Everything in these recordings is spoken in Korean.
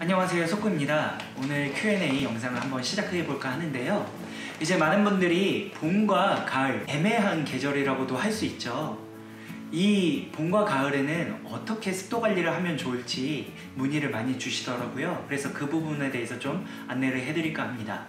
안녕하세요 소꾸입니다. 오늘 Q&A 영상을 한번 시작해 볼까 하는데요. 이제 많은 분들이 봄과 가을 애매한 계절이라고도 할 수 있죠. 이 봄과 가을에는 어떻게 습도 관리를 하면 좋을지 문의를 많이 주시더라고요. 그래서 그 부분에 대해서 좀 안내를 해드릴까 합니다.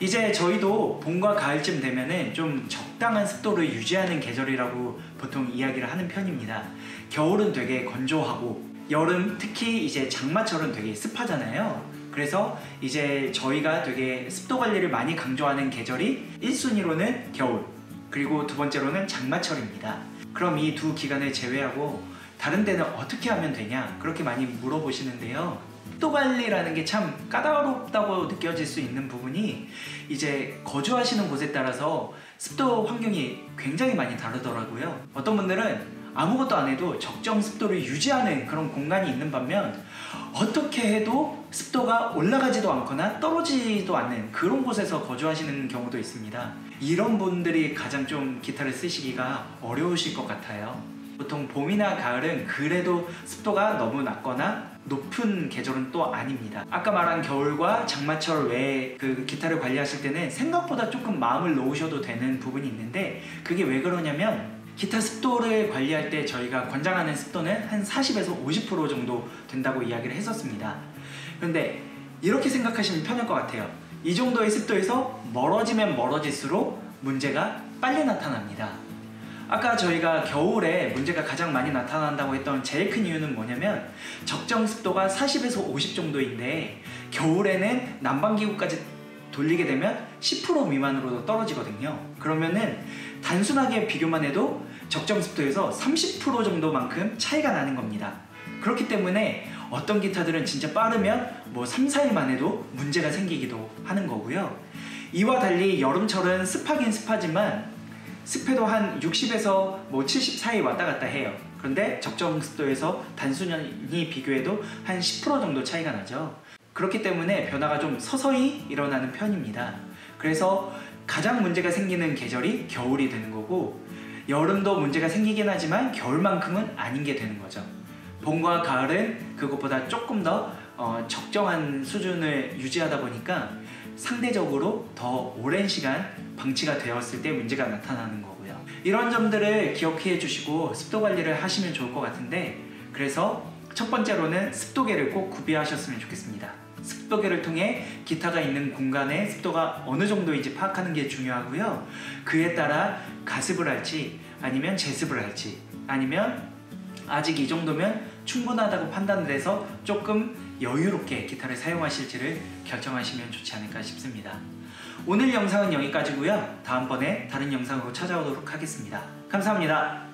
이제 저희도 봄과 가을쯤 되면은 좀 적당한 습도를 유지하는 계절이라고 보통 이야기를 하는 편입니다. 겨울은 되게 건조하고 여름 특히 이제 장마철은 되게 습하잖아요. 그래서 이제 저희가 되게 습도 관리를 많이 강조하는 계절이 1순위로는 겨울, 그리고 두 번째로는 장마철입니다. 그럼 이 두 기간을 제외하고 다른 데는 어떻게 하면 되냐? 그렇게 많이 물어보시는데요. 습도 관리라는 게 참 까다롭다고 느껴질 수 있는 부분이 이제 거주하시는 곳에 따라서 습도 환경이 굉장히 많이 다르더라고요. 어떤 분들은 아무것도 안 해도 적정 습도를 유지하는 그런 공간이 있는 반면 어떻게 해도 습도가 올라가지도 않거나 떨어지지도 않는 그런 곳에서 거주하시는 경우도 있습니다. 이런 분들이 가장 좀 기타를 쓰시기가 어려우실 것 같아요. 보통 봄이나 가을은 그래도 습도가 너무 낮거나 높은 계절은 또 아닙니다. 아까 말한 겨울과 장마철 외에 그 기타를 관리하실 때는 생각보다 조금 마음을 놓으셔도 되는 부분이 있는데 그게 왜 그러냐면 기타 습도를 관리할 때 저희가 권장하는 습도는 한 40에서 50% 정도 된다고 이야기를 했었습니다. 그런데 이렇게 생각하시면 편할 것 같아요. 이 정도의 습도에서 멀어지면 멀어질수록 문제가 빨리 나타납니다. 아까 저희가 겨울에 문제가 가장 많이 나타난다고 했던 제일 큰 이유는 뭐냐면 적정 습도가 40에서 50 정도인데 겨울에는 난방기구까지 돌리게 되면 10% 미만으로 떨어지거든요. 그러면은 단순하게 비교만 해도 적정 습도에서 30% 정도만큼 차이가 나는 겁니다. 그렇기 때문에 어떤 기타들은 진짜 빠르면 뭐 3, 4일만 해도 문제가 생기기도 하는 거고요. 이와 달리 여름철은 습하긴 습하지만 습해도 한 60에서 뭐 70 사이 왔다 갔다 해요. 그런데 적정 습도에서 단순히 비교해도 한 10% 정도 차이가 나죠. 그렇기 때문에 변화가 좀 서서히 일어나는 편입니다. 그래서 가장 문제가 생기는 계절이 겨울이 되는 거고 여름도 문제가 생기긴 하지만 겨울만큼은 아닌 게 되는 거죠. 봄과 가을은 그것보다 조금 더 어, 적정한 수준을 유지하다 보니까 상대적으로 더 오랜 시간 방치가 되었을 때 문제가 나타나는 거고요. 이런 점들을 기억해 주시고 습도 관리를 하시면 좋을 것 같은데 그래서 첫 번째로는 습도계를 꼭 구비하셨으면 좋겠습니다. 습도계를 통해 기타가 있는 공간의 습도가 어느 정도인지 파악하는 게 중요하고요. 그에 따라 가습을 할지 아니면 제습을 할지 아니면 아직 이 정도면 충분하다고 판단을 해서 조금 여유롭게 기타를 사용하실지를 결정하시면 좋지 않을까 싶습니다. 오늘 영상은 여기까지고요. 다음번에 다른 영상으로 찾아오도록 하겠습니다. 감사합니다.